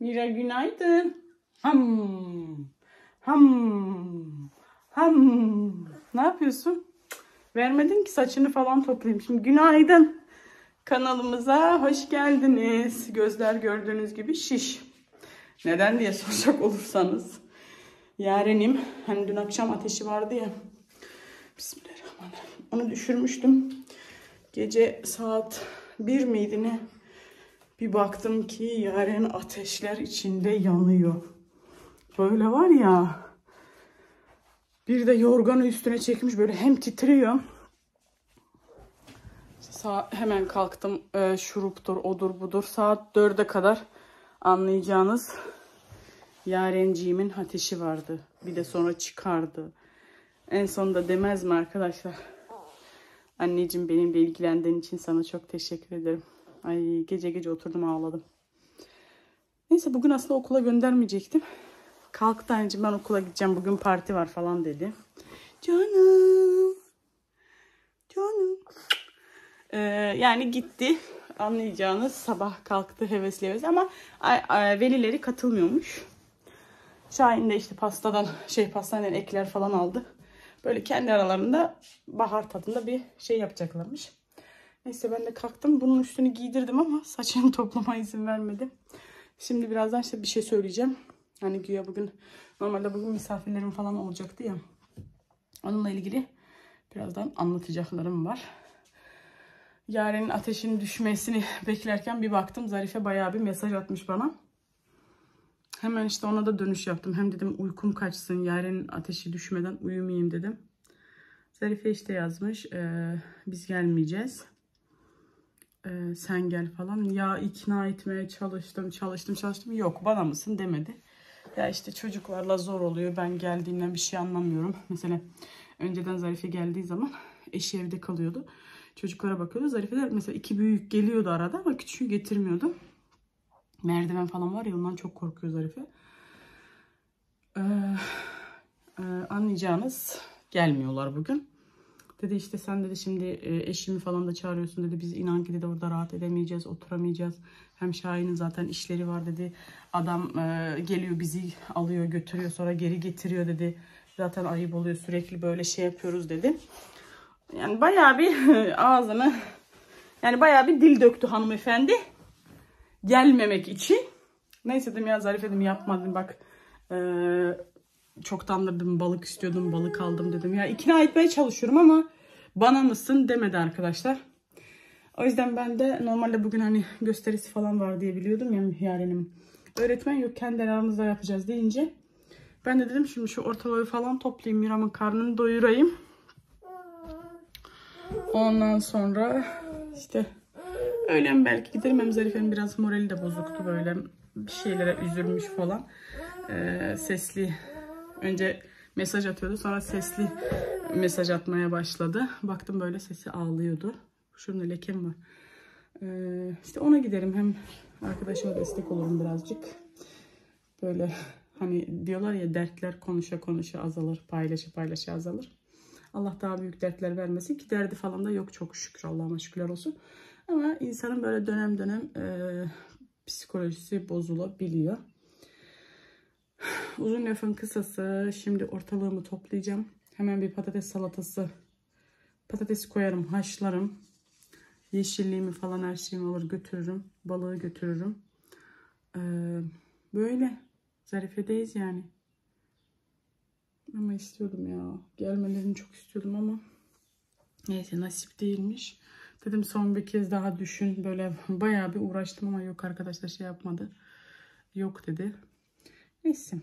Mira günaydın. Ham. Ham. Ham. Ne yapıyorsun? Vermedin ki saçını falan toplayayım. Şimdi günaydın. Kanalımıza hoş geldiniz. Gözler gördüğünüz gibi şiş. Neden diye soracak olursanız. Yarenim. Hani dün akşam ateşi vardı ya. Bismillahirrahmanirrahim. Onu düşürmüştüm. Gece saat 1 miydi ne? Bir baktım ki Yaren ateşler içinde yanıyor. Böyle var ya. Bir de yorganı üstüne çekmiş böyle hem titriyor. Sa hemen kalktım. Ee, şuruptur, odur budur. Saat 4'e kadar anlayacağınız Yarenciğimin ateşi vardı. Bir de sonra çıkardı. En sonunda demez mi arkadaşlar? Anneciğim benimle ilgilendiğin için sana çok teşekkür ederim. Ay gece gece oturdum ağladım. Neyse bugün aslında okula göndermeyecektim. Kalktı anneciğim ben okula gideceğim bugün parti var falan dedi. Canım. Canım. Ee, yani gitti. Anlayacağınız sabah kalktı hevesli hevesli ama velileri katılmıyormuş. Şahin de işte pastadan şey pastaneden ekler falan aldı. Böyle kendi aralarında bahar tadında bir şey yapacaklarmış. Neyse ben de kalktım. Bunun üstünü giydirdim ama saçını toplama izin vermedi. Şimdi birazdan işte bir şey söyleyeceğim. Hani güya bugün normalde bugün misafirlerim falan olacaktı ya. Onunla ilgili birazdan anlatacaklarım var. Yaren'in ateşinin düşmesini beklerken bir baktım Zarife bayağı bir mesaj atmış bana. Hemen işte ona da dönüş yaptım. Hem dedim uykum kaçsın. Yaren'in ateşi düşmeden uyumayayım dedim. Zarife işte yazmış. E, biz gelmeyeceğiz. E, sen gel falan. Ya ikna etmeye çalıştım, çalıştım, çalıştım. Yok bana mısın demedi. Ya işte çocuklarla zor oluyor. Ben geldiğimden bir şey anlamıyorum. Mesela önceden Zarife geldiği zaman eşi evde kalıyordu. Çocuklara bakıyordu. Zarife de mesela iki büyük geliyordu arada ama küçüğü getirmiyordu. Merdiven falan var ya ondan çok korkuyor Zarife. Ee, e, anlayacağınız gelmiyorlar bugün. Dedi işte sen dedi şimdi e, eşimi falan da çağırıyorsun dedi. Biz inan ki dedi orada rahat edemeyeceğiz, oturamayacağız. Hem Şahin'in zaten işleri var dedi. Adam e, geliyor bizi alıyor götürüyor sonra geri getiriyor dedi. Zaten ayıp oluyor sürekli böyle şey yapıyoruz dedi. Yani bayağı bir ağzını yani bayağı bir dil döktü hanımefendi gelmemek için. Neyse dedim ya Zarife dedim yapma dedim bak e, çoktandır dedim balık istiyordum balık aldım dedim. Ya ikna etmeye çalışıyorum ama bana mısın demedi arkadaşlar. O yüzden ben de normalde bugün hani gösterisi falan var diye biliyordum ya Yaren'im. Öğretmen yok kendi aramızda yapacağız deyince. Ben de dedim şimdi şu ortalığı falan toplayayım Miram'ın karnını doyurayım. Ondan sonra işte öğlen belki giderim. Hem Zarife'nin biraz morali de bozuktu böyle. Bir şeylere üzülmüş falan. Ee, sesli önce mesaj atıyordu. Sonra sesli mesaj atmaya başladı. Baktım böyle sesi ağlıyordu. Şurada lekem var. Ee, işte ona giderim. Hem arkadaşıma destek olurum birazcık. Böyle hani diyorlar ya dertler konuşa konuşa azalır. Paylaşa paylaşa azalır. Allah daha büyük dertler vermesin ki derdi falan da yok çok şükür Allah'ıma şükürler olsun. Ama insanın böyle dönem dönem e, psikolojisi bozulabiliyor. Uzun lafın kısası şimdi ortalığımı toplayacağım. Hemen bir patates salatası patates koyarım haşlarım. Yeşilliğimi falan her şeyimi alır götürürüm. Balığı götürürüm. Ee, böyle zarifedeyiz yani. Ama istiyordum ya. Gelmelerini çok istiyordum ama neyse nasip değilmiş. Dedim son bir kez daha düşün. Böyle bayağı bir uğraştım ama yok arkadaşlar şey yapmadı. Yok dedi. Neyse.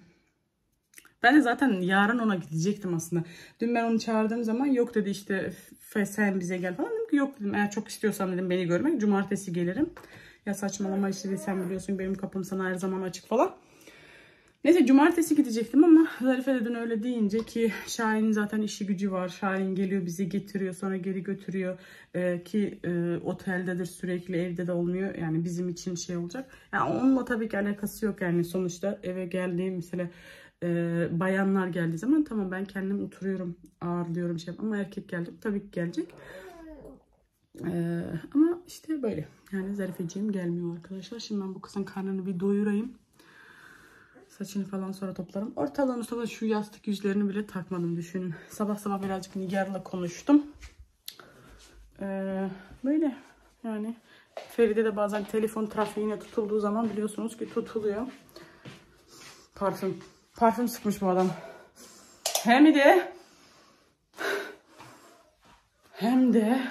Ben de zaten yarın ona gidecektim aslında. Dün ben onu çağırdığım zaman yok dedi işte sen bize gel falan. Dedim ki yok dedim eğer çok istiyorsan dedim beni görmek. Cumartesi gelirim. Ya saçmalama işte sen biliyorsun benim kapım sana her zaman açık falan. Neyse cumartesi gidecektim ama Zarife de dün öyle deyince ki Şahin'in zaten işi gücü var. Şahin geliyor bizi getiriyor sonra geri götürüyor. Ee, ki e, oteldedir sürekli evde de olmuyor. Yani bizim için şey olacak. Yani onunla tabii ki alakası yok yani sonuçta eve geldiğim mesela e, bayanlar geldiği zaman tamam ben kendim oturuyorum ağırlıyorum şey ama erkek geldi tabii ki gelecek. Ee, ama işte böyle yani Zarifeciğim gelmiyor arkadaşlar. Şimdi ben bu kızın karnını bir doyurayım. Saçını falan sonra toplarım. Ortalığını sonra şu yastık yüzlerini bile takmadım düşünün. Sabah sabah birazcık Nigar'la konuştum. Ee, böyle yani Feride de bazen telefon trafiğine tutulduğu zaman biliyorsunuz ki tutuluyor. Parfüm. Parfüm sıkmış bu adam. Hem de hem de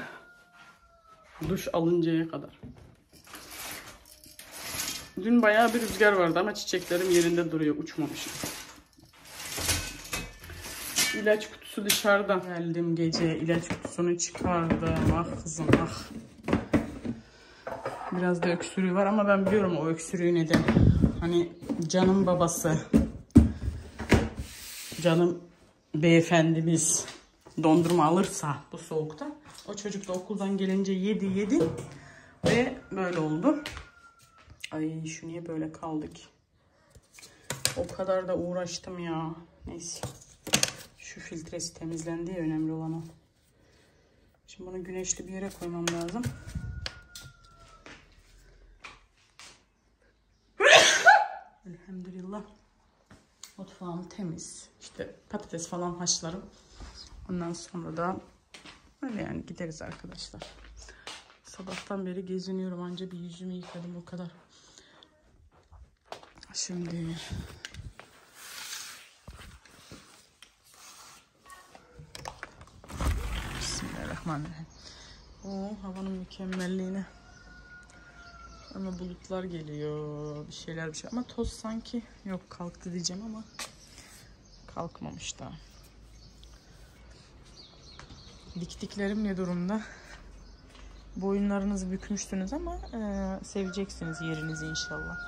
duş alıncaya kadar. Dün bayağı bir rüzgar vardı ama çiçeklerim yerinde duruyor. Uçmamış. İlaç kutusu dışarıda. Geldim gece ilaç kutusunu çıkardım. Ah kızım ah. Biraz da öksürüğü var ama ben biliyorum o öksürüğü neden. Hani canım babası. Canım beyefendimiz dondurma alırsa bu soğukta. O çocuk da okuldan gelince yedi yedi ve böyle oldu. Ay şu niye böyle kaldık? O kadar da uğraştım ya. Neyse. Şu filtresi temizlendi ya önemli olan o. Şimdi bunu güneşli bir yere koymam lazım. Elhamdülillah. Mutfağım temiz. İşte patates falan haşlarım. Ondan sonra da öyle yani gideriz arkadaşlar. Sabahtan beri geziniyorum. Anca bir yüzümü yıkadım o kadar. Şimdi Bismillahirrahmanirrahim. Oo, havanın mükemmelliğine. Ama bulutlar geliyor. Bir şeyler bir şey. Ama toz sanki yok kalktı diyeceğim ama kalkmamış daha. Diktiklerim ne durumda? Boyunlarınızı bükmüştünüz ama e, seveceksiniz yerinizi inşallah.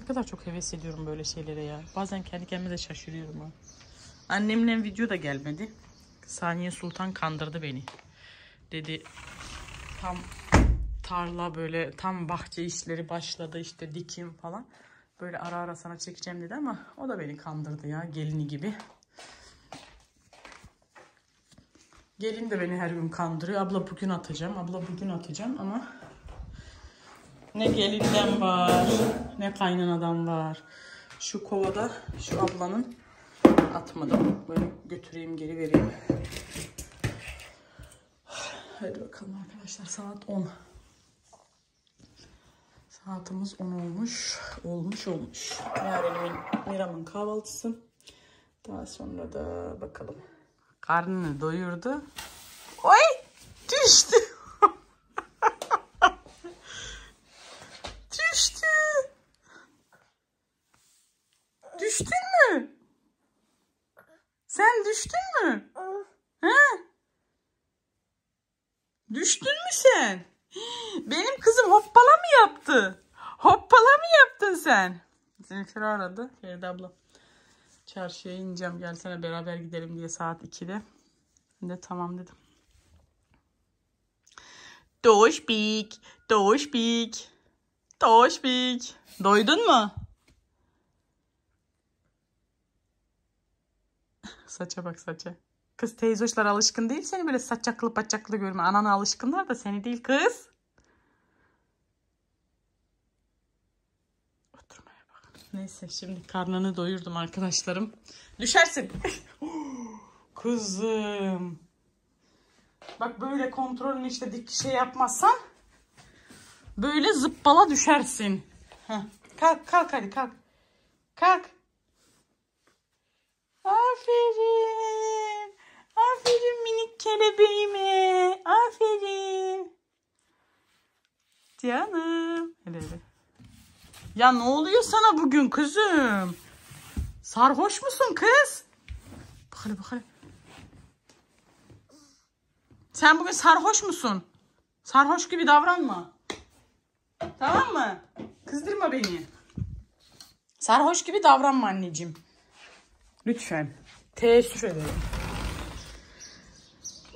Ne kadar çok heves ediyorum böyle şeylere ya. Bazen kendi kendime de şaşırıyorum ha. Annemle video da gelmedi. Saniye Sultan kandırdı beni. Dedi tam tarla böyle tam bahçe işleri başladı işte dikim falan. Böyle ara ara sana çekeceğim dedi ama o da beni kandırdı ya gelini gibi. Gelin de beni her gün kandırıyor. Abla bugün atacağım, abla bugün atacağım ama ne gelinden var, ne kaynanadan var. Şu kovada şu ablanın atmadım. Böyle götüreyim geri vereyim. Hadi bakalım arkadaşlar saat 10. Saatimiz 10 olmuş. Olmuş olmuş. Yarın Miram'ın kahvaltısı. Daha sonra da bakalım. Karnını doyurdu. Oy! Düştü. Düştün mü? Sen düştün mü? Ha? Düştün mü sen? Benim kızım hoppala mı yaptı? Hoppala mı yaptın sen? Zülfir aradı. Feride abla. Çarşıya ineceğim. Gelsene beraber gidelim diye saat 2'de. Ben de tamam dedim. Doşbik. Doşbik. Doşbik. Doydun mu? Saça bak saça. Kız teyzoşlar alışkın değil seni böyle saçaklı paçaklı görme. Anana alışkınlar da seni değil kız. Oturmaya bak. Neyse şimdi karnını doyurdum arkadaşlarım. Düşersin. Kızım. Bak böyle kontrolünü işte dik şey yapmazsan böyle zıppala düşersin. Heh. Kalk kalk hadi kalk. Kalk. Aferin. Aferin minik kelebeğime. Aferin. Canım. Hele hele. Ya ne oluyor sana bugün kızım? Sarhoş musun kız? Bak hele bak hele. Sen bugün sarhoş musun? Sarhoş gibi davranma. Tamam mı? Kızdırma beni. Sarhoş gibi davranma anneciğim. Lütfen. Teessüf ederim.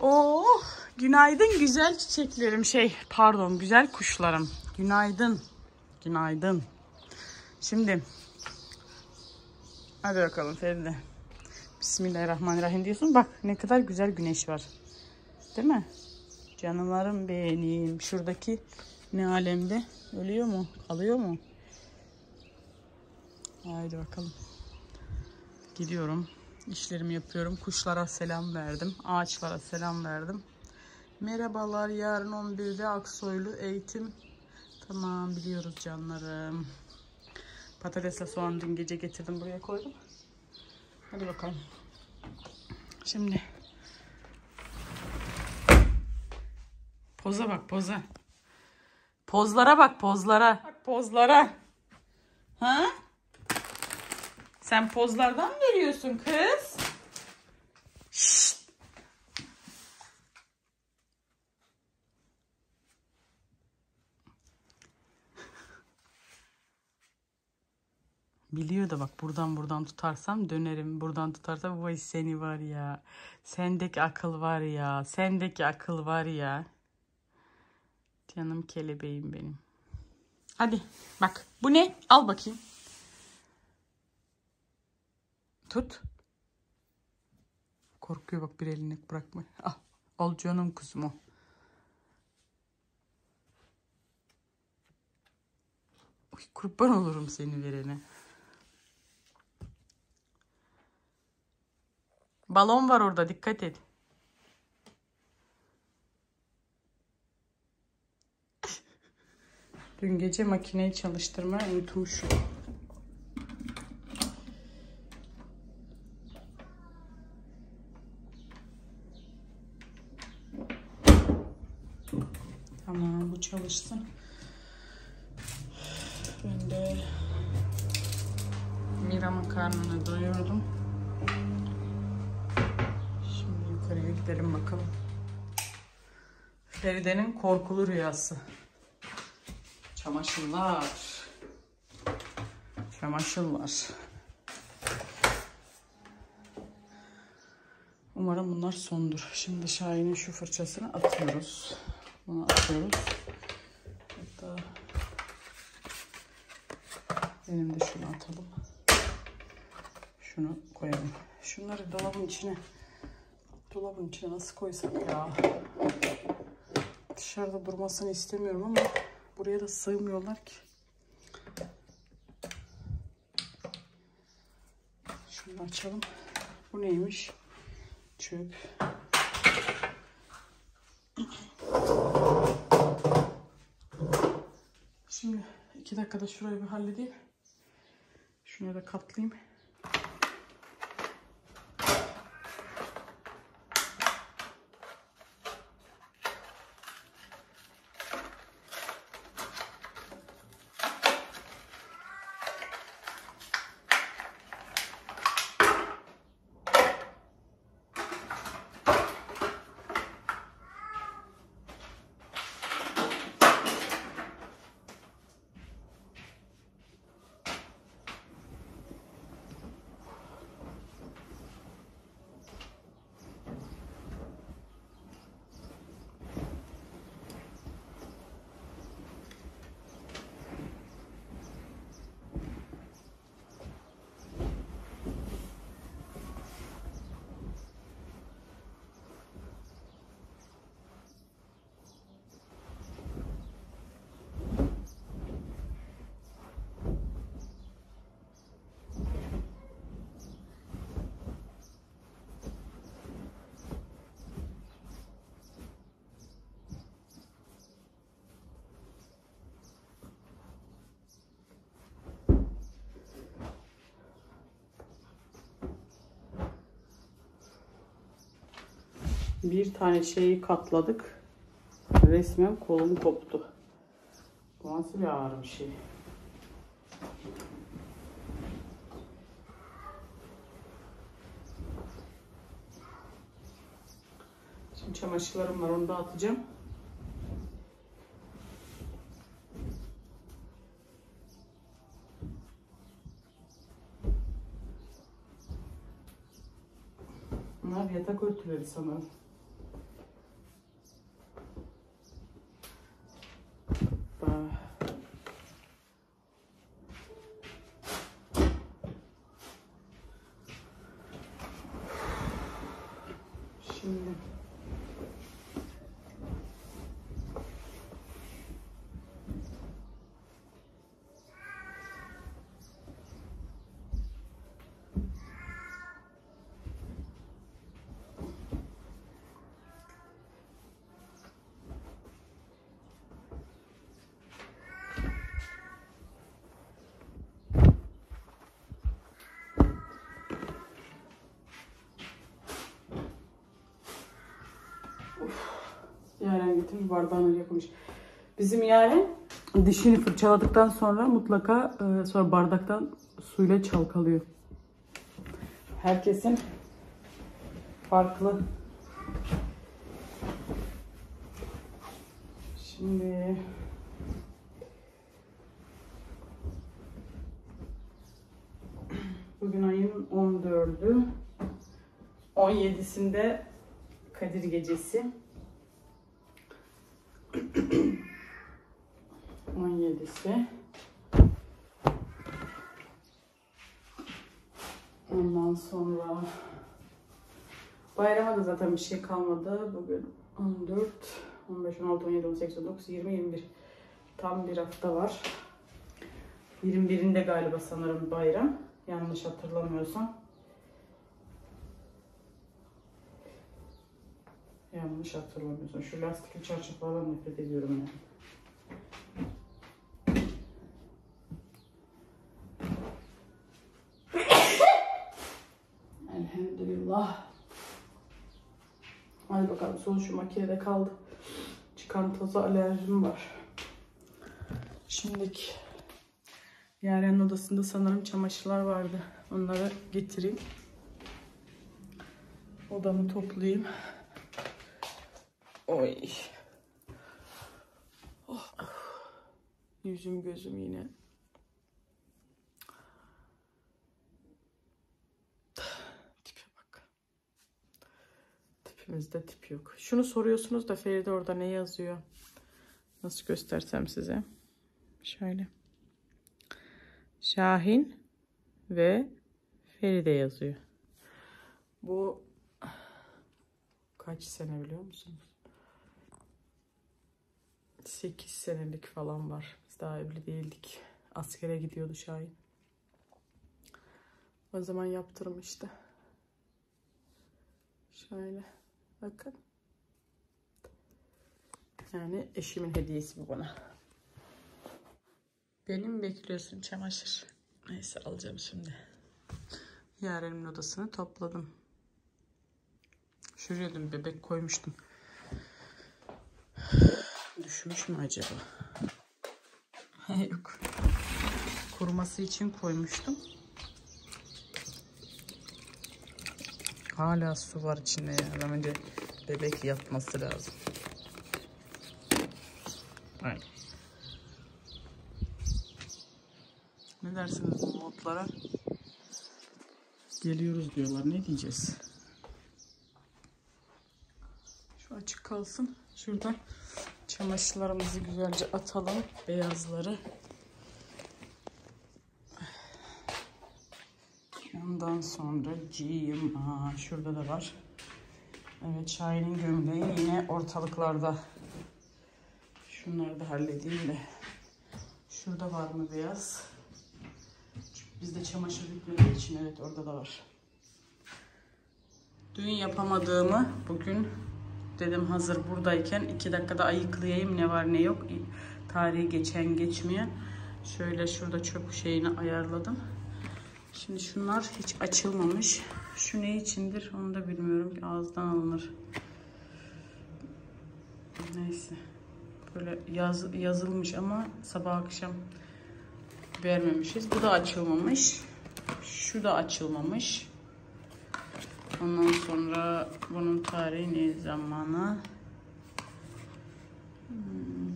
Oh, günaydın güzel çiçeklerim. Şey, pardon, güzel kuşlarım. Günaydın. Günaydın. Şimdi hadi bakalım Feride. Bismillahirrahmanirrahim diyorsun. Bak ne kadar güzel güneş var. Değil mi? Canılarım benim. Şuradaki Ne alemde? Ölüyor mu? Kalıyor mu? Haydi bakalım. Gidiyorum. İşlerimi yapıyorum. Kuşlara selam verdim. Ağaçlara selam verdim. Merhabalar. Yarın 11'de Aksoylu eğitim. Tamam biliyoruz canlarım. Patatesle soğan dün gece getirdim buraya koydum. Hadi bakalım. Şimdi poza bak poza. Pozlara bak pozlara. Bak pozlara. Ha? Sen pozlardan veriyorsun kız? Şşt. Biliyor da bak buradan buradan tutarsam dönerim. Buradan tutarsam vay seni var ya. Sendeki akıl var ya. Sendeki akıl var ya. Canım kelebeğim benim. Hadi bak bu ne? Al bakayım. Tut. Korkuyor bak bir elini bırakma. Al. Al canım kızım o. Uy, kurban olurum seni verene. Balon var orada dikkat et. Dün gece makineyi çalıştırmayı unutmuşum. Tamam bu. Ben de Mira'mın karnını doyurdum. Şimdi yukarıya gidelim bakalım. Feride'nin korkulu rüyası. Çamaşırlar. Çamaşırlar. Umarım bunlar sondur. Şimdi Şahin'in şu fırçasını atıyoruz. Bunu atıyoruz. Hatta benim de şunu atalım. Şunu koyalım. Şunları dolabın içine dolabın içine nasıl koysak ya? Dışarıda durmasını istemiyorum ama buraya da sığmıyorlar ki. Şunu açalım. Bu neymiş? Çöp. Şimdi iki dakikada şurayı bir halledeyim. Şunu da katlayayım. Bir tane şeyi katladık. Resmen kolum koptu. Bu nasıl bir ağır bir şey. Şimdi çamaşırlarım var onu da atacağım. Bunlar yatak örtüleri sanırım. Bah. Şimdi bardağını öyle koymuş. Bizim Yaren dişini fırçaladıktan sonra mutlaka e, sonra bardaktan suyla çalkalıyor. Herkesin farklı. Şimdi bugün ayın 14'ü 17'sinde Kadir Gecesi 17'si Ondan sonra bayrama da zaten bir şey kalmadı. Bugün 14, 15, 16, 17, 18, 19, 20, 21. Tam bir hafta var. 21'inde galiba sanırım bayram. Yanlış hatırlamıyorsam. Yanlış hatırlamıyorsam. Şu lastikli çarşaflardan nefret ediyorum yani. Elhamdülillah. Hadi bakalım son şu makinede kaldı. Çıkan toza alerjim var. Şimdiki Yaren'in odasında sanırım çamaşırlar vardı. Onları getireyim. Odamı toplayayım. Oy. Oh. Yüzüm gözüm yine. Tipe bak. Tipimizde tip yok. Şunu soruyorsunuz da Feride orada ne yazıyor? Nasıl göstersem size. Şöyle. Şahin ve Feride yazıyor. Bu kaç sene biliyor musunuz? 8 senelik falan var. Biz daha evli değildik. Askere gidiyordu Şahin. O zaman yaptırım işte. Şöyle. Bakın. Yani eşimin hediyesi bu bana. Benim bekliyorsun çamaşır. Neyse alacağım şimdi. Yaren'imin odasını topladım. Şuraya dün bebek koymuştum. Düşmüş mü acaba? Yok. Kuruması için koymuştum. Hala su var içinde ya. Bence bebek yatması lazım. Ne dersiniz bu modlara? Geliyoruz diyorlar. Ne diyeceğiz? Şu açık kalsın. Şuradan çamaşırlarımızı güzelce atalım. Beyazları. Ondan sonra giyim. Aa, şurada da var. Evet Şahin'in gömleği yine ortalıklarda. Şunları da halledeyim de. Şurada var mı beyaz? Bizde çamaşır bitmediği için evet orada da var. Dün yapamadığımı bugün dedim hazır buradayken iki dakikada ayıklayayım ne var ne yok. Tarihi geçen geçmeyen. Şöyle şurada çöp şeyini ayarladım. Şimdi şunlar hiç açılmamış. Şu ne içindir onu da bilmiyorum ki ağızdan alınır. Neyse. Böyle yaz, yazılmış ama sabah akşam vermemişiz. Bu da açılmamış. Şu da açılmamış. Ondan sonra bunun tarihi ne zamanı? Hmm.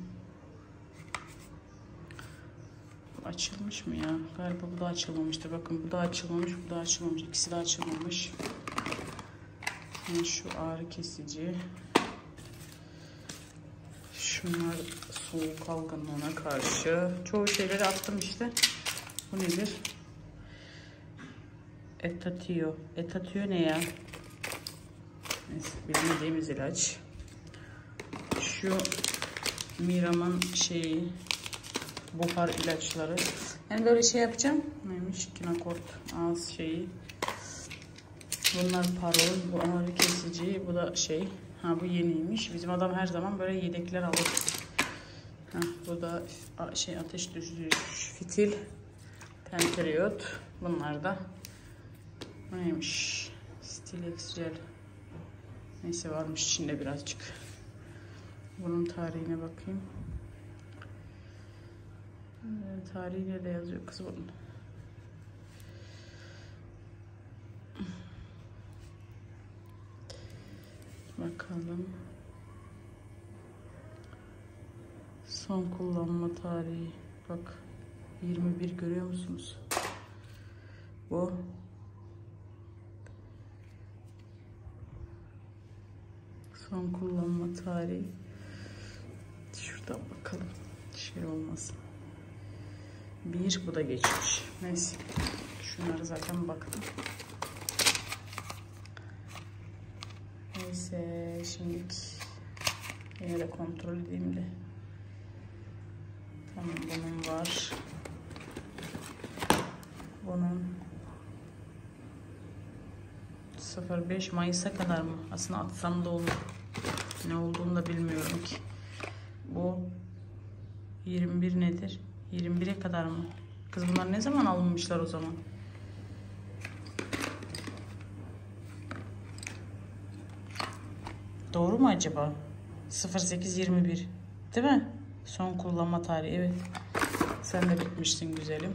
Açılmış mı ya? Galiba bu da açılmamıştır. Bakın bu da açılmamış, bu da açılmamış. İkisi de açılmamış. Yani şu ağrı kesici. Şunlar soğuk algınlığına karşı. Çoğu şeyleri attım işte. Bu nedir? Etatio. Etatio ne ya? Neyse, bilmediğimiz ilaç. Şu Miram'ın şeyi buhar ilaçları. Yani böyle şey yapacağım. Neymiş? Kinakort ağız şeyi. Bunlar parol, bu ağrı kesici, bu da şey. Ha bu yeniymiş. Bizim adam her zaman böyle yedekler alır. Ha, bu da şey ateş düşürücü fitil, penteriot. Bunlar da neymiş? Stilex gel. Neyse varmış içinde birazcık. Bunun tarihine bakayım. Ee, tarihi nerede yazıyor kız bunun? Bakalım. Son kullanma tarihi. Bak 21 görüyor musunuz? Bu son kullanma tarihi. Şuradan bakalım. Şey olmasın. Bir bu da geçmiş. Neyse. Şunları zaten baktım. Neyse şimdilik yine de kontrol edeyim de. Tamam bunun var. Bunun 05 Mayıs'a kadar mı? Aslında atsam da olur. Ne olduğunu da bilmiyorum ki. Bu 21 nedir? 21'e kadar mı? Kız bunlar ne zaman alınmışlar o zaman? Doğru mu acaba? 0821 değil mi? Son kullanma tarihi evet. Sen de bitmişsin güzelim.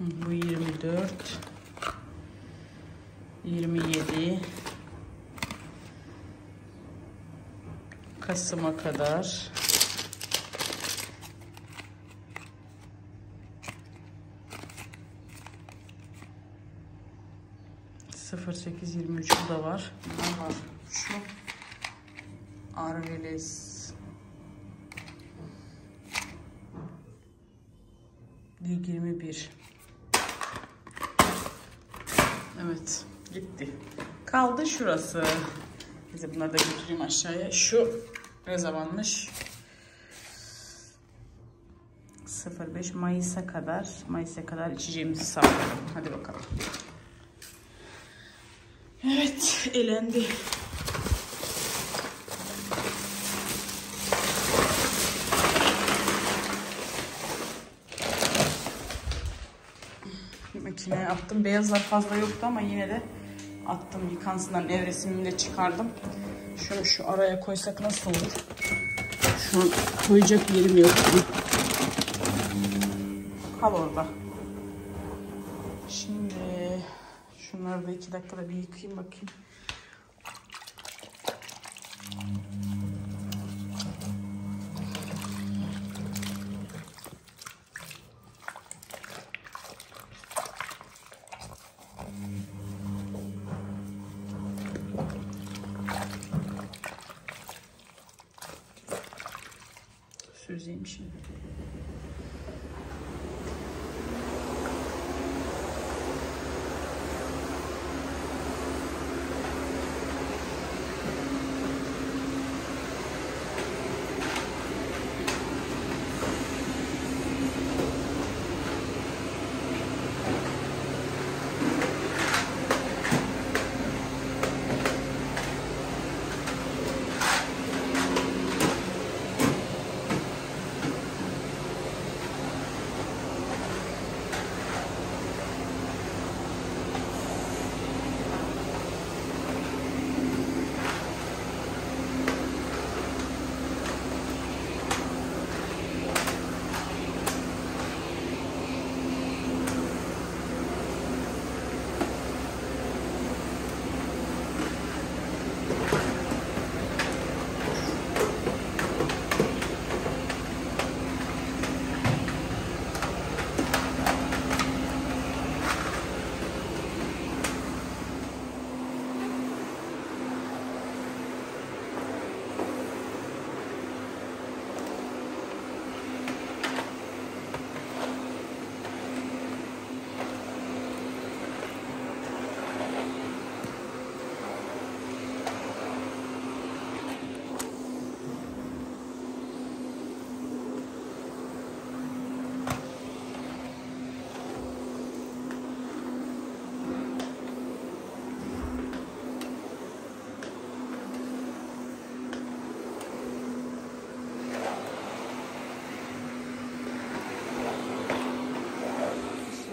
Bu 24 27 Kasım'a kadar sıfır sekiz yirmi üç bu da var. Ne var? Şu Arveles 21 Evet gitti. Kaldı şurası. Neyse bunları da götüreyim aşağıya. Şu ne zamanmış? 05 Mayıs'a kadar Mayıs'a kadar içeceğimizi sağlayalım. Hadi bakalım. Evet elendi. Makineye attım. Beyazlar fazla yoktu ama yine de attım. Yıkansınlar nevresimini de çıkardım. Şunu şu araya koysak nasıl olur? Şu koyacak yerim yok. Kal orada. Şimdi şunları da iki dakikada bir yıkayayım bakayım. gente.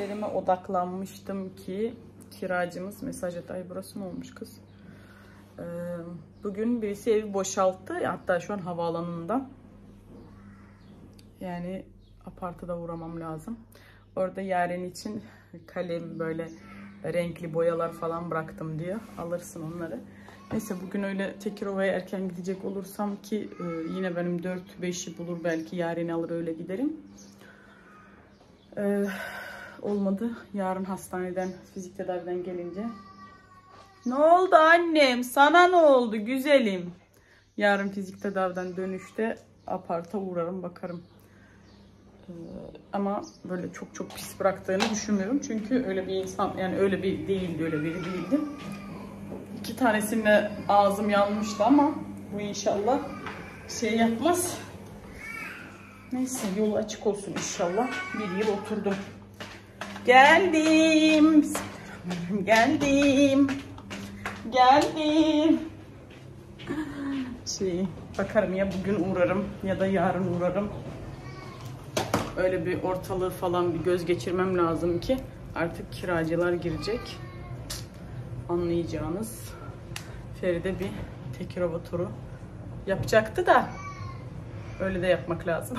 İşlerime odaklanmıştım ki kiracımız mesaj attı. Ay burası mı olmuş kız? Ee, bugün birisi evi boşalttı. Hatta şu an havaalanında. Yani apartıda uğramam lazım. Orada Yaren için kalem böyle renkli boyalar falan bıraktım diyor. Alırsın onları. Neyse bugün öyle Tekirova'ya erken gidecek olursam ki e, yine benim 4-5'i bulur belki Yaren'i alır öyle giderim. Ee, olmadı. Yarın hastaneden fizik tedaviden gelince. Ne oldu annem? Sana ne oldu güzelim? Yarın fizik tedaviden dönüşte aparta uğrarım bakarım. Ee, ama böyle çok çok pis bıraktığını düşünmüyorum. Çünkü öyle bir insan yani öyle bir değildi öyle biri değildi. İki tanesinde ağzım yanmıştı ama bu inşallah şey yapmaz. Neyse yol açık olsun inşallah. Bir yıl oturdum. Geldim. Geldim. Geldim. Şey, bakarım ya bugün uğrarım ya da yarın uğrarım. Öyle bir ortalığı falan bir göz geçirmem lazım ki artık kiracılar girecek. Anlayacağınız. Feride bir Tekirova turu yapacaktı da öyle de yapmak lazım.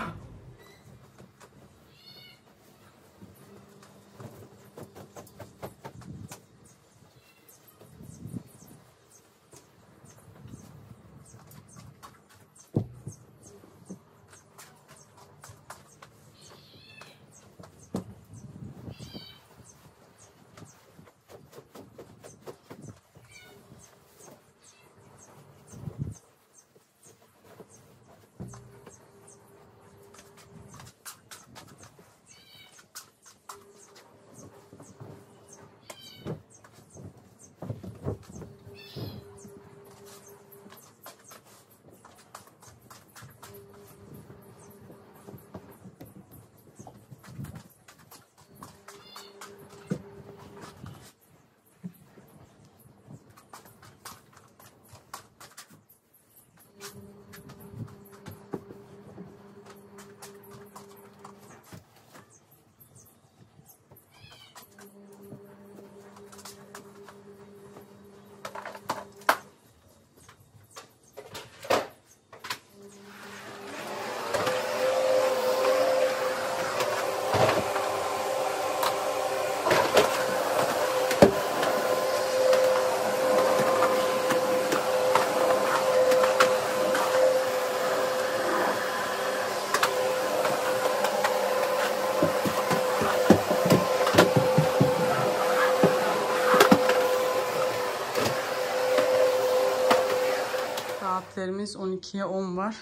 12'ye 10 var.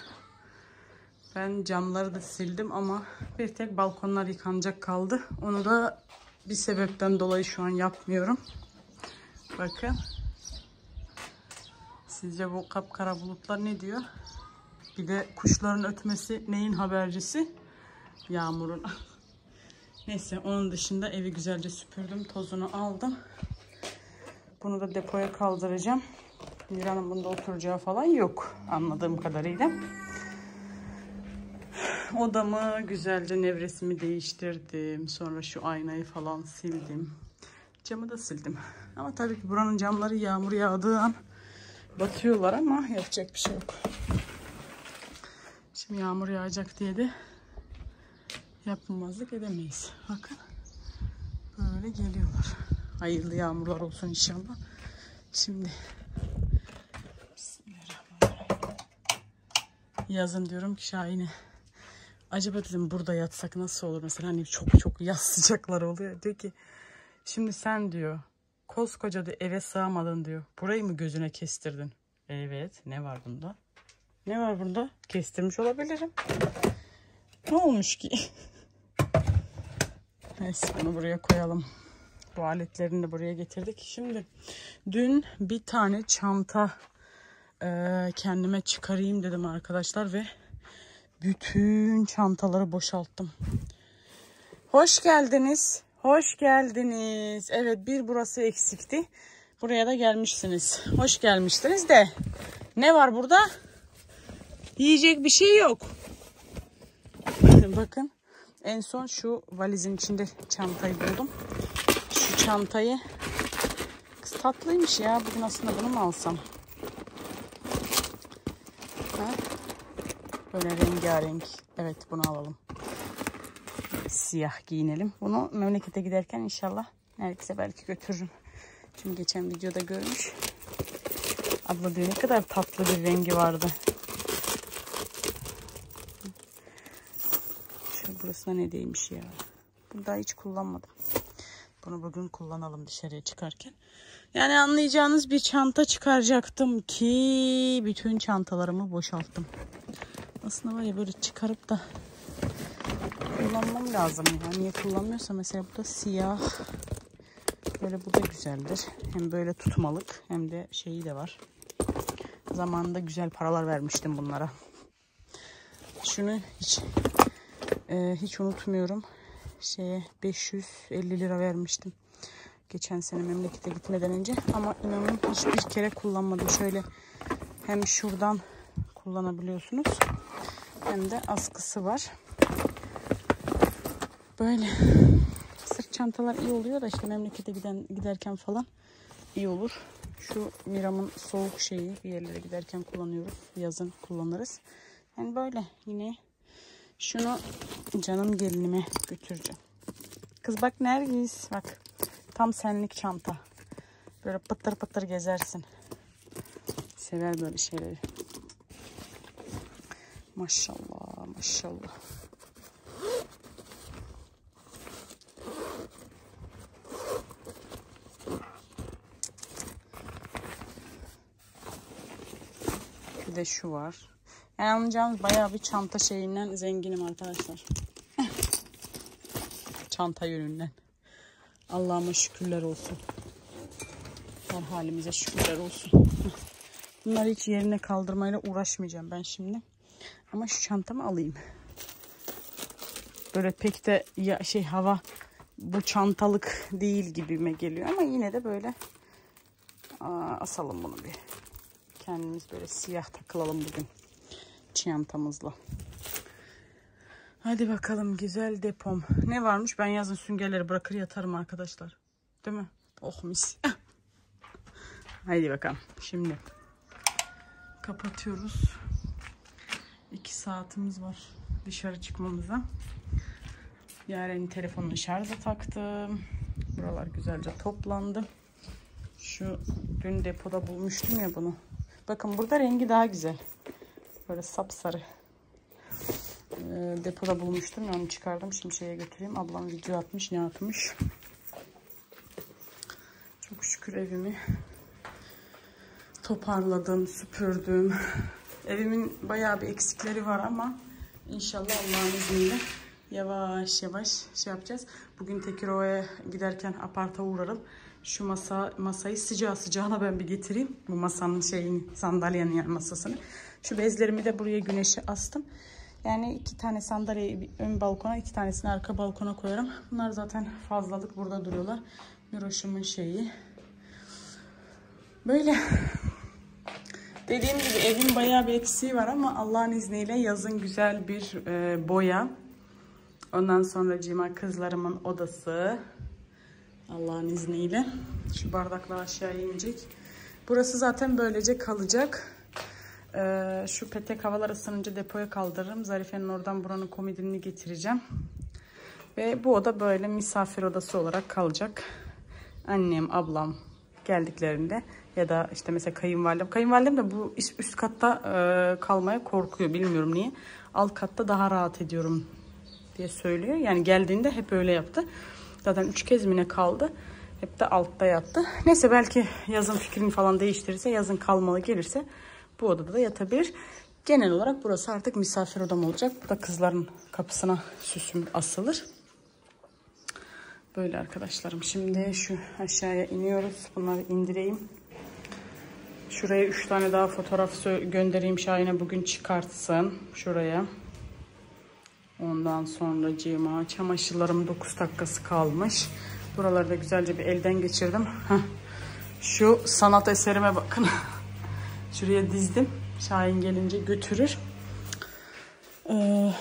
Ben camları da sildim ama bir tek balkonlar yıkanacak kaldı. Onu da bir sebepten dolayı şu an yapmıyorum. Bakın. Sizce bu kapkara bulutlar ne diyor? Bir de kuşların ötmesi neyin habercisi? Yağmurun. Neyse onun dışında evi güzelce süpürdüm. Tozunu aldım. Bunu da depoya kaldıracağım. Miran'ın bunda oturacağı falan yok anladığım kadarıyla. Odamı güzelce nevresimi değiştirdim. Sonra şu aynayı falan sildim. Camı da sildim. Ama tabii ki buranın camları yağmur yağdığı an batıyorlar ama yapacak bir şey yok. Şimdi yağmur yağacak diye de yapmamazlık edemeyiz. Bakın böyle geliyorlar. Hayırlı yağmurlar olsun inşallah. Şimdi yazın diyorum ki Şahin'e acaba dedim burada yatsak nasıl olur? Mesela hani çok çok yaz sıcaklar oluyor. Diyor ki şimdi sen diyor koskoca da eve sığamadın diyor burayı mı gözüne kestirdin? Evet ne var bunda? Ne var bunda? Kestirmiş olabilirim. Ne olmuş ki? Neyse bunu buraya koyalım. Bu aletlerini de buraya getirdik. Şimdi dün bir tane çanta e, kendime çıkarayım dedim arkadaşlar ve bütün çantaları boşalttım. Hoş geldiniz. Hoş geldiniz. Evet bir burası eksikti. Buraya da gelmişsiniz. Hoş gelmiştiniz de. Ne var burada? Yiyecek bir şey yok. Bakın en son şu valizin içinde çantayı buldum. Şu çantayı kız tatlıymış ya. Bugün aslında bunu mu alsam? Böyle rengarenk. Evet bunu alalım. Siyah giyinelim. Bunu memlekete giderken inşallah neredeyse belki götürürüm. Çünkü geçen videoda görmüş. Abla diyor ne kadar tatlı bir rengi vardı. Şu burası ne değilmiş ya. Bunu daha hiç kullanmadım. Bunu bugün kullanalım dışarıya çıkarken. Yani anlayacağınız bir çanta çıkaracaktım ki bütün çantalarımı boşalttım. Aslında var ya böyle çıkarıp da kullanmam lazım ya. Niye kullanmıyorsa mesela bu da siyah. Böyle bu da güzeldir. Hem böyle tutmalık hem de şeyi de var. Zamanında güzel paralar vermiştim bunlara. Şunu hiç e, hiç unutmuyorum. Şeye 550 lira vermiştim. Geçen sene memlekete gitmeden önce. Ama inanın hiçbir kere kullanmadım. Şöyle hem şuradan kullanabiliyorsunuz. Hem de askısı var. Böyle sırt çantalar iyi oluyor da işte memlekete giden giderken falan iyi olur. Şu Miram'ın soğuk şeyi bir yerlere giderken kullanıyoruz. Yazın kullanırız. Yani böyle yine şunu canım gelinime götüreceğim. Kız bak Nergis bak tam senlik çanta. Böyle pıtır pıtır gezersin. Sever böyle şeyleri. Maşallah maşallah. Bir de şu var. Yani anlayacağınız bayağı bir çanta şeyinden zenginim arkadaşlar. çanta yönünden. Allah'ıma şükürler olsun. Her halimize şükürler olsun. Bunları hiç yerine kaldırmayla uğraşmayacağım ben şimdi. Ama şu çantamı alayım. Böyle pek de ya şey hava bu çantalık değil gibime geliyor ama yine de böyle aa, asalım bunu bir. Kendimiz böyle siyah takılalım bugün çantamızla. Hadi bakalım güzel depom. Ne varmış? Ben yazın süngerleri bırakır yatarım arkadaşlar. Değil mi? Oh mis. Haydi bakalım. Şimdi kapatıyoruz. İki saatimiz var dışarı çıkmamıza. Yarın telefonunu şarja taktım. Buralar güzelce toplandı. Şu dün depoda bulmuştum ya bunu. Bakın burada rengi daha güzel. Böyle sapsarı. E, depoda bulmuştum onu çıkardım. Şimdi şeye götüreyim. Ablam video atmış ne atmış. Çok şükür evimi toparladım, süpürdüm. Evimin bayağı bir eksikleri var ama inşallah Allah'ın izniyle yavaş yavaş şey yapacağız. Bugün Tekirova'ya giderken aparta uğrarım. Şu masa masayı sıcağı sıcağına ben bir getireyim. Bu masanın şeyini, sandalyenin masasını. Şu bezlerimi de buraya güneşe astım. Yani iki tane sandalyeyi ön balkona, iki tanesini arka balkona koyarım. Bunlar zaten fazlalık burada duruyorlar. Miroş'umun şeyi. Böyle. Dediğim gibi evin bayağı bir eksiği var ama Allah'ın izniyle yazın güzel bir e, boya. Ondan sonra cima kızlarımın odası. Allah'ın izniyle. Şu bardaklar aşağıya inecek. Burası zaten böylece kalacak. Ee, şu petek havalar ısınınca depoya kaldırırım. Zarife'nin oradan buranın komodinini getireceğim. Ve bu oda böyle misafir odası olarak kalacak. Annem, ablam geldiklerinde ya da işte mesela kayınvalidem. Kayınvalidem de bu üst katta e, kalmaya korkuyor. Bilmiyorum niye. Alt katta daha rahat ediyorum diye söylüyor. Yani geldiğinde hep öyle yaptı. Zaten üç kez mi ne kaldı. Hep de altta yattı. Neyse belki yazın fikrini falan değiştirirse, yazın kalmalı gelirse bu odada da yatabilir. Genel olarak burası artık misafir odam olacak. Bu da kızların kapısına süsüm asılır. Böyle arkadaşlarım. Şimdi şu aşağıya iniyoruz. Bunları indireyim. Şuraya 3 tane daha fotoğraf göndereyim Şahin'e bugün çıkartsın. Şuraya. Ondan sonra cima çamaşırlarım 9 dakikası kalmış. Buraları da güzelce bir elden geçirdim. Şu sanat eserime bakın. Şuraya dizdim. Şahin gelince götürür. Ee,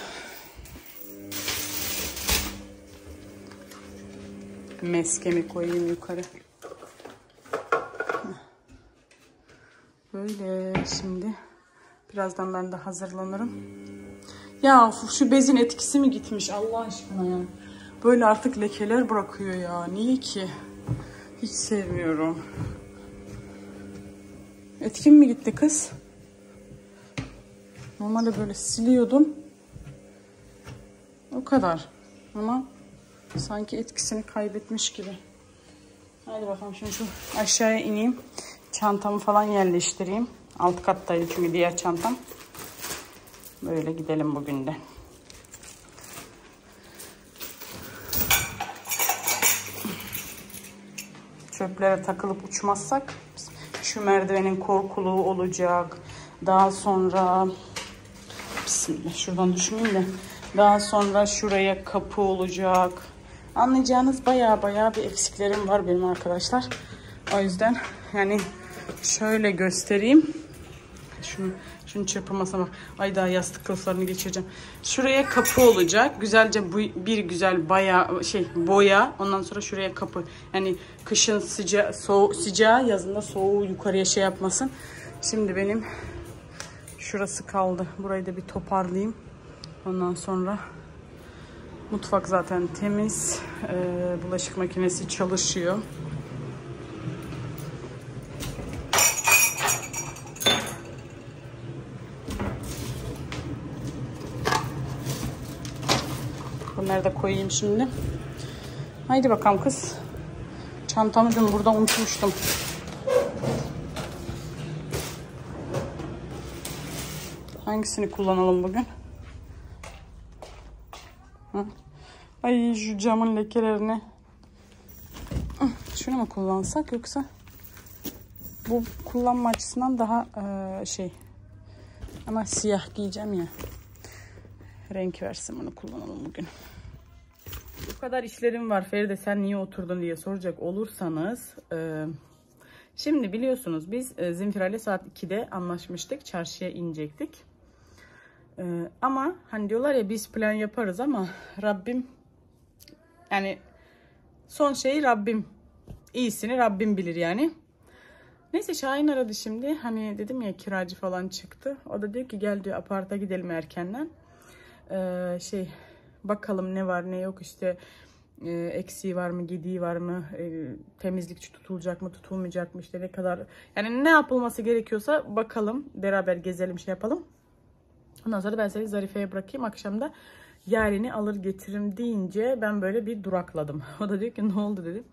meskemi koyayım yukarı. Böyle şimdi birazdan ben de hazırlanırım. Ya şu bezin etkisi mi gitmiş Allah aşkına ya. Böyle artık lekeler bırakıyor ya. Niye ki? Hiç sevmiyorum. Etkin mi gitti kız? Normalde böyle siliyordum. O kadar. Ama sanki etkisini kaybetmiş gibi. Hadi bakalım şimdi şu aşağıya ineyim. Çantamı falan yerleştireyim. Alt kattaydı çünkü diğer çantam. Böyle gidelim bugün de. Çöplere takılıp uçmazsak şu merdivenin korkuluğu olacak. Daha sonra Bismillah şuradan düşmeyeyim de daha sonra şuraya kapı olacak. Anlayacağınız baya baya bir eksiklerim var benim arkadaşlar. O yüzden yani şöyle göstereyim. Şunu, şunu çırpılmasına bak. Ay daha yastık kılıflarını geçireceğim. Şuraya kapı olacak. Güzelce bu bir güzel baya şey boya. Ondan sonra şuraya kapı. Yani kışın sıcağı, soğuk, sıcağı yazında soğuğu yukarıya şey yapmasın. Şimdi benim şurası kaldı. Burayı da bir toparlayayım. Ondan sonra mutfak zaten temiz. Ee, bulaşık makinesi çalışıyor. Bunları da koyayım şimdi. Haydi bakalım kız. Çantamı dün burada unutmuştum. Hangisini kullanalım bugün? Ay şu camın lekelerini. Şunu mu kullansak yoksa bu kullanma açısından daha e, şey ama siyah giyeceğim ya. Renk versin bunu kullanalım bugün. Bu kadar işlerim var Feride sen niye oturdun diye soracak olursanız e, şimdi biliyorsunuz biz e, Zinfirale saat 2'de anlaşmıştık çarşıya inecektik. E, ama hani diyorlar ya biz plan yaparız ama Rabbim yani son şeyi Rabbim iyisini Rabbim bilir yani. Neyse Şahin aradı şimdi. Hani dedim ya kiracı falan çıktı. O da diyor ki gel diyor aparta gidelim erkenden. Ee, şey bakalım ne var ne yok işte e, eksiği var mı gediği var mı e, temizlikçi tutulacak mı tutulmayacak mı işte ne kadar yani ne yapılması gerekiyorsa bakalım beraber gezelim şey yapalım. Ondan sonra ben seni Zarife'ye bırakayım akşamda yerini alır getiririm deyince ben böyle bir durakladım. O da diyor ki ne oldu dedim.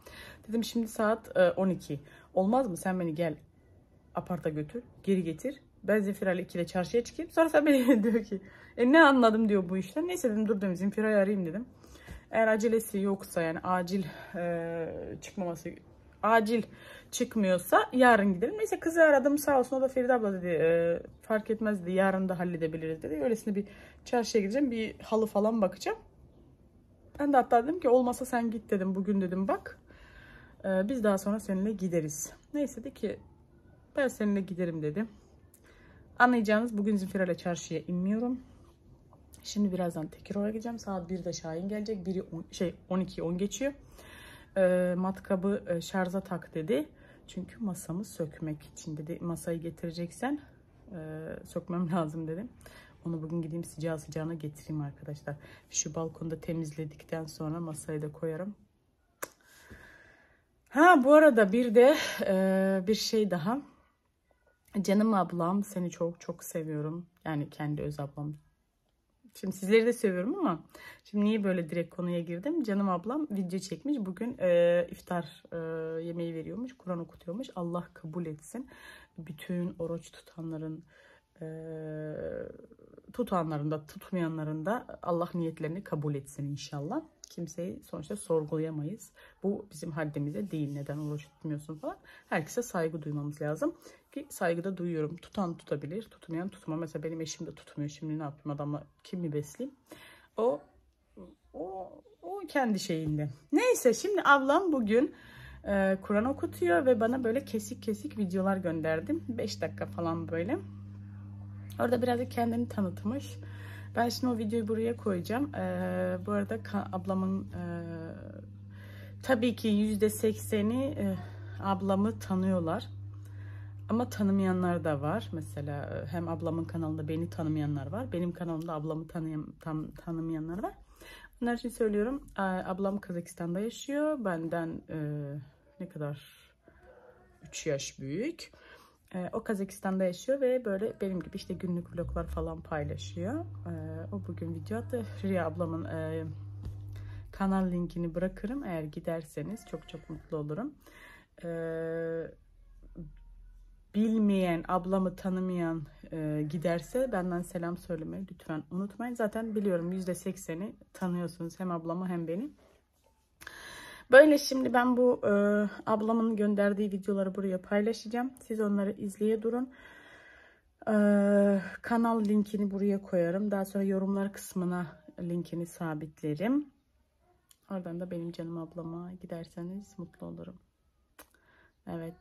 Dedim şimdi saat 12. Olmaz mı sen beni gel aparta götür geri getir. Ben Zinfira'yla ikide çarşıya çıkayım. Sonra sen beni diyor ki e ne anladım diyor bu işten. Neyse dedim dur dedim Zinfira'yı arayayım dedim. Eğer acelesi yoksa yani acil e, çıkmaması acil çıkmıyorsa yarın gidelim. Neyse kızı aradım sağ olsun o da Feride abla dedi e, fark etmez dedi yarın da halledebiliriz dedi. Öylesine bir çarşıya gideceğim bir halı falan bakacağım. Ben de hatta dedim ki olmasa sen git dedim bugün dedim bak. E, biz daha sonra seninle gideriz. Neyse dedi ki ben seninle giderim dedi. Anlayacağınız bugün Zinfira'yla çarşıya inmiyorum. Şimdi birazdan Tekirov'a gideceğim. Saat 1'de Şahin gelecek. Biri şey 12 10 geçiyor. E, matkabı e, şarja tak dedi. Çünkü masamı sökmek için dedi. Masayı getireceksen e, sökmem lazım dedim. Onu bugün gideyim sıcağı sıcağına getireyim arkadaşlar. Şu balkonda temizledikten sonra masayı da koyarım. Ha bu arada bir de e, bir şey daha. Canım ablam seni çok çok seviyorum. Yani kendi öz ablam. Şimdi sizleri de seviyorum ama şimdi niye böyle direkt konuya girdim? Canım ablam video çekmiş. Bugün e, iftar e, yemeği veriyormuş. Kur'an okutuyormuş. Allah kabul etsin. Bütün oruç tutanların e, tutanların da tutmayanların da Allah niyetlerini kabul etsin inşallah. Kimseyi sonuçta sorgulayamayız. Bu bizim haddimize değil. Neden oruç tutmuyorsun falan. Herkese saygı duymamız lazım. Ki saygıda duyuyorum. Tutan tutabilir, tutmayan tutma. Mesela benim eşim de tutmuyor. Şimdi ne yapayım adamla kim mi besleyeyim? O o, o kendi şeyinde. Neyse şimdi ablam bugün e, Kur'an okutuyor ve bana böyle kesik kesik videolar gönderdim. 5 dakika falan böyle. Orada birazcık kendini tanıtmış. Ben şimdi o videoyu buraya koyacağım. Ee, bu arada ablamın e, tabii ki yüzde sekseni e, ablamı tanıyorlar. ama tanımayanlar da var. Mesela e, hem ablamın kanalında beni tanımayanlar var. Benim kanalımda ablamı tanıyan, tam, tanımayanlar var. Onlar için söylüyorum. Ablam Kazakistan'da yaşıyor. Benden e, ne kadar 3 yaş büyük. E, o Kazakistan'da yaşıyor ve böyle benim gibi işte günlük vloglar falan paylaşıyor. E, o bugün video attı. Riya ablamın e, kanal linkini bırakırım. Eğer giderseniz çok çok mutlu olurum. E, bilmeyen, ablamı tanımayan e, giderse benden selam söylemeyi lütfen unutmayın. Zaten biliyorum %80'i tanıyorsunuz hem ablamı hem beni. Böyle şimdi ben bu e, ablamın gönderdiği videoları buraya paylaşacağım. Siz onları izleye durun. E, kanal linkini buraya koyarım. Daha sonra yorumlar kısmına linkini sabitlerim. Oradan da benim canım ablama giderseniz mutlu olurum. Evet.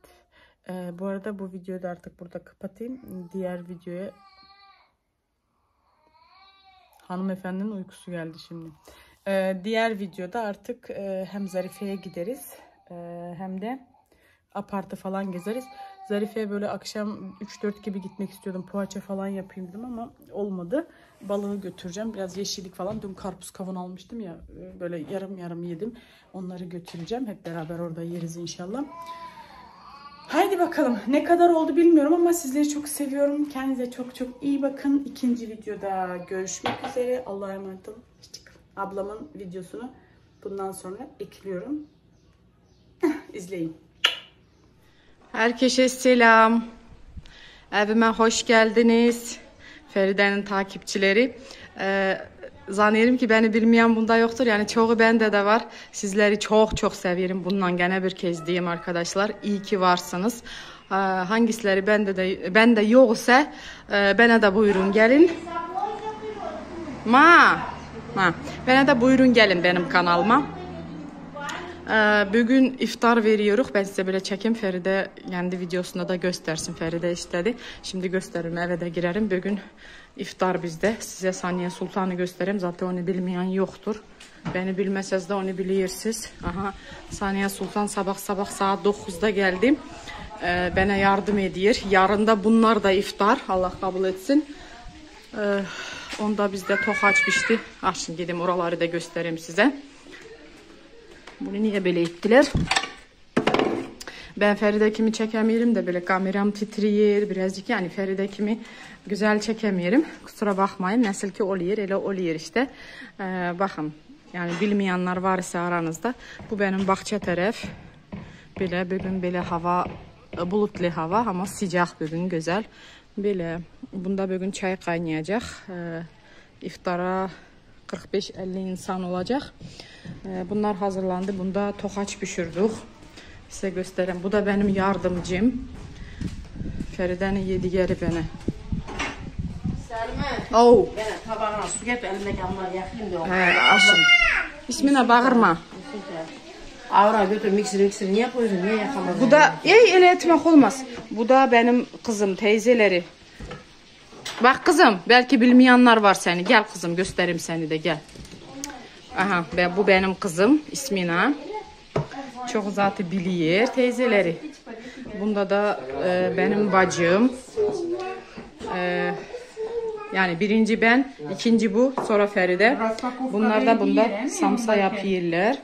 E, bu arada bu videoyu da artık burada kapatayım. Diğer videoya hanımefendinin uykusu geldi şimdi. Ee, diğer videoda artık e, hem Zarife'ye gideriz e, hem de apartı falan gezeriz. Zarife'ye böyle akşam 3-4 gibi gitmek istiyordum. Poğaça falan yapayım dedim ama olmadı. Balığı götüreceğim. Biraz yeşillik falan. Dün karpuz kavun almıştım ya. e, Böyle yarım yarım yedim. Onları götüreceğim. Hep beraber orada yeriz inşallah. Haydi bakalım. Ne kadar oldu bilmiyorum ama sizleri çok seviyorum. Kendinize çok çok iyi bakın. İkinci videoda görüşmek üzere. Allah'a emanet olun. Hoşçakalın. Ablamın videosunu bundan sonra ekliyorum. İzleyin. Herkese selam. Evime hoş geldiniz. Feride'nin takipçileri. Ee, zannederim ki beni bilmeyen bunda yoktur. Yani çoğu bende de var. Sizleri çok çok seviyorum. Bundan gene bir kez diyeyim arkadaşlar. İyi ki varsınız. Ee, hangisileri bende de bende yoksa e, bana da buyurun gelin. Ma. Hə. Mənə də buyurun gəlin mənim kanalıma. Bu gün iftar veriyoruz. Mən sizə belə çəkim Fəridə yəni videosunda da göstərsin. Fəridə istədi. Şimdi göstərim, evə də girərim. Bu gün iftar bizdə. Sizə Saniyə Sultanı göstərim. Zaten onu bilməyən yoxdur. Bəni bilməsəz də onu bilirsiniz. Aha, Saniyə Sultan sabah-sabah saat 9-da gəldi. Mənə yardım edir. Yarın da bunlar da iftar. Allah qəbul etsin. Ə, onda bizde tokaç pişti. Ah şimdi gideyim oraları da göstereyim size. Bunu niye böyle ettiler? Ben Feride kimi çekemiyorum da böyle kameram titriyor birazcık yani Feride kimi güzel çekemiyorum. Kusura bakmayın nasıl ki oluyor öyle oluyor işte. Ee, bakın yani bilmeyenler varsa aranızda bu benim bahçe taraf. Böyle bugün böyle hava bulutlu hava ama sıcak bugün güzel. Böyle bunda bugün çay kaynayacak. Ee, iftara 45-50 insan olacak. Ee, Bunlar hazırlandı. Bunda tokaç pişirdik. Size göstereyim. Bu da benim yardımcım. Feride'nin yedigeri beni. Selma. Oh. Bana tabağına su getir elimdeki hamları yakayım diyor. He, aşın. İsmine bağırma. Avra götür mikseri mikseri niye koydun niye yakamadın? Bu da ey ele etmek olmaz. Bu da benim kızım teyzeleri. Bak kızım belki bilmeyenler var seni. Gel kızım göstereyim seni de gel. Aha bu benim kızım İsmina. Çok zatı biliyor teyzeleri. Bunda da e, benim bacım. E, yani birinci ben, ikinci bu, sonra Feride. Bunlar da bunda samsa yapıyorlar.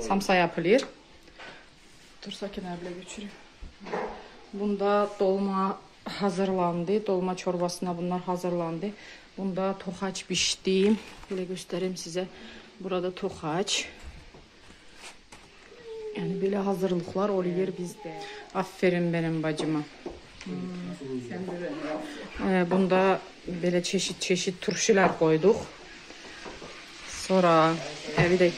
Samsa yapılır. Dur sakin abla götüreyim. Bunda dolma hazırlandı. Dolma çorbasına bunlar hazırlandı. Bunda tokaç pişti. Böyle göstereyim size. Burada tokaç. Yani böyle hazırlıklar oluyor bizde. Aferin benim bacıma. Hmm. Ee, bunda böyle çeşit çeşit turşular koyduk. Sonra evi de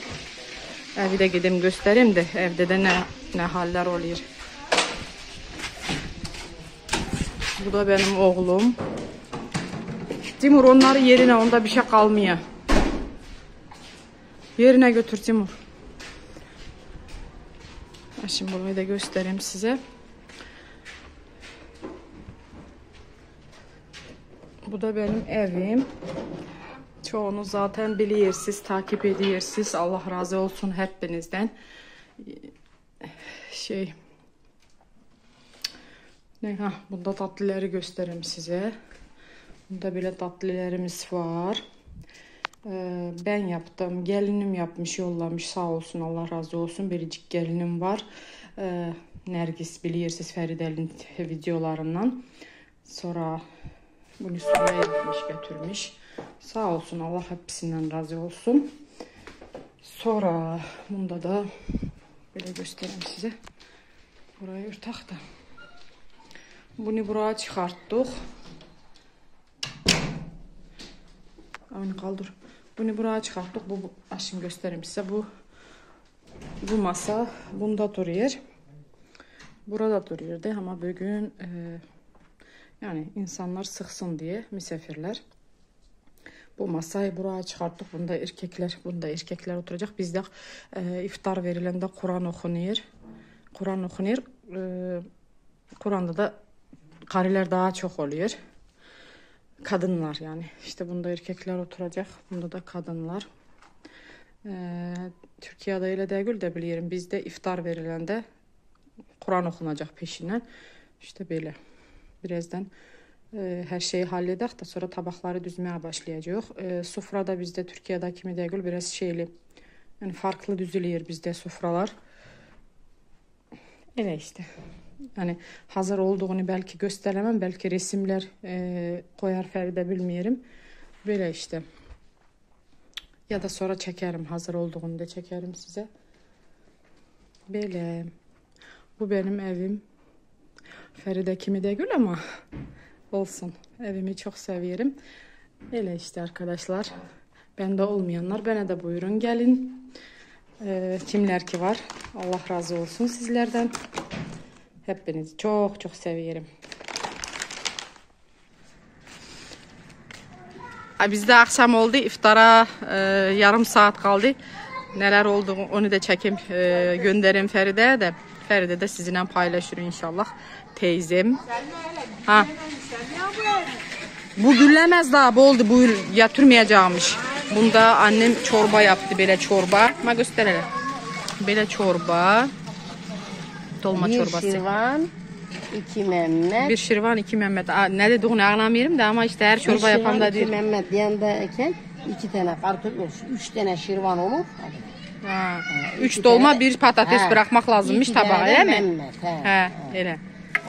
evi de göstereyim de evde de ne ne haller oluyor. Bu da benim oğlum. Timur onları yerine onda bir şey kalmıyor. Yerine götür Timur. Şimdi burayı da göstereyim size. Bu da benim evim. Çoğunu zaten bilirsiniz, takip ediyorsunuz. Allah razı olsun hepinizden. Şey, Ne ha bunda tatlıları göstereyim size. Bunda böyle tatlılarımız var. Ee, ben yaptım. Gelinim yapmış, yollamış. Sağ olsun, Allah razı olsun. Biricik gelinim var. Ee, Nergis bilirsiniz Feride'nin videolarından. Sonra bunu sonra yapmış, götürmüş. Sağ olsun, Allah hepsinden razı olsun. Sonra bunda da böyle göstereyim size. Burayı örtak da. Bunu buraya çıkarttık. Aynı kaldır. Bunu buraya çıkarttık. Bu, bu aşın göstereyim size. Bu bu masa bunda duruyor. Burada duruyordu ama bugün e, yani insanlar sıksın diye misafirler. Bu masayı buraya çıkarttık. Bunda erkekler, bunda erkekler oturacak. Bizde e, iftar verilende Kur'an okunuyor. Kur'an okunuyor. E, Kur'an'da da Qariler daha çok oluyor. Kadınlar yani. İşte bunda erkekler oturacak. Bunda da kadınlar. Ee, Türkiye'de elə deyil de bilirim. Bizde iftar verilende Kur'an okunacak peşinden. İşte böyle. Birazdan e, hər şeyi həll edək də sonra tabaqları düzməyə başlayacağıq. E, sufra da bizdə Türkiyədə kimi deyil, biraz şeyli. Yəni farklı düzülür bizdə sufralar. Elə işte. Yani hazır olduğunu belki gösteremem. Belki resimler e, koyar Feride bilmiyorum. Böyle işte. Ya da sonra çekerim. Hazır olduğunu da çekerim size. Böyle. Bu benim evim. Feride kimi de gül ama olsun. Evimi çok seviyorum. Öyle işte arkadaşlar. Bende olmayanlar bana da buyurun gelin. Ee, kimler ki var. Allah razı olsun sizlerden. Hepinizi çok çok seviyorum. Ay, Bizde akşam oldu. iftara e, yarım saat kaldı. Neler oldu onu da çekeyim e, gönderin Feride'ye de. Feride de sizinle paylaşır inşallah. Teyzem. Ha. Bu güllemez daha boldu bu yatırmayacağımış. Bunda annem çorba yaptı böyle çorba. Ma gösterelim. Böyle çorba. Dolma Bir çorbası. şirvan, iki Mehmet. Bir şirvan, iki Mehmet. Aa, ne dediğini anlamıyorum da ama işte her Bir çorba şirvan, yapan da iki değil. Mehmet Yanındayken iki tane kartof olsun. Üç tane şirvan olur. Ha. iki Üç dolma, tane- bir patates Ha. bırakmak lazımmış tabağa, değil mi? Mehmet, he. He, öyle.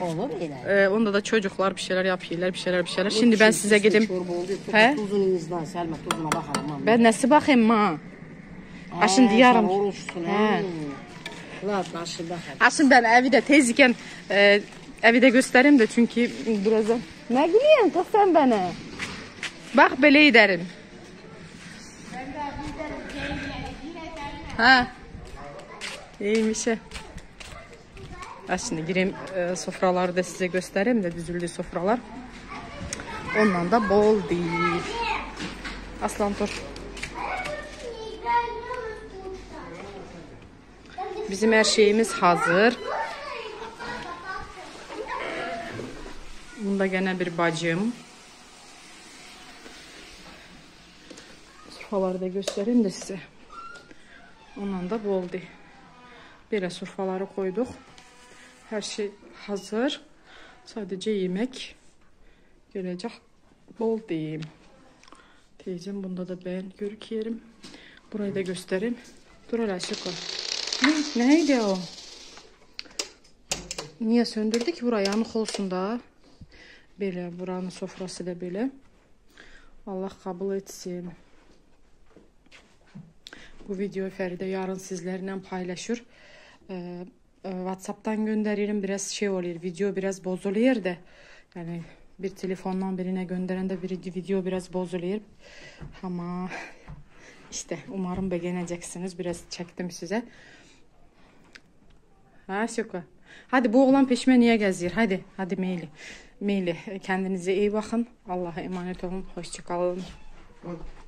Olur öyle. Ee, onda da çocuklar bir şeyler yapıyorlar, bir şeyler bir şeyler. Şimdi ben size Üstü gideyim. He? Tuzunu izle Selma tuzuna bakalım. ha. Ben nasıl bakayım ma? He, diyarım. sen oruçsun. He. He. La taşı bakalım. Aslında ben evi de tez iken e, evi de göstereyim de çünkü birazdan. Ne gülüyorsun kız sen bana? Bak böyle derim. Ha. İyiymiş. Ha şimdi gireyim e, sofraları da size göstereyim de düzüldü sofralar. Ondan da bol değil. Aslan dur. Bizim her şeyimiz hazır. Bunda gene bir bacım. Sofraları da göstereyim de size. Ondan da boldu. Böyle sofraları koyduk. Her şey hazır. Sadece yemek gelecek. Bol diyeyim. Teyzem bunda da ben görüküyorum. Burayı da göstereyim. Dur hele şık var. Ne, Neydi o? Niyə söndürdü ki, bura yanıq olsun da. Belə, buranın sofrası da belə. Allah qabul etsin. Bu video Fəridə yarın sizlərlə paylaşır. E, e, WhatsApp-dan göndərirəm, biraz şey olur, video biraz bozulur da. Yəni bir telefondan birinə göndərəndə bir video biraz bozulur. Amma işte umarım bəyənəcəksiniz. Biraz çəkdim sizə. Hə, Syoka. Hadi bu oğlan peşmə niyə gəzir? Hadi, hadi meyli. Meyli. Kəndinizə iyi baxın. Allaha emanət olun. Xoşça qalın. Hadi.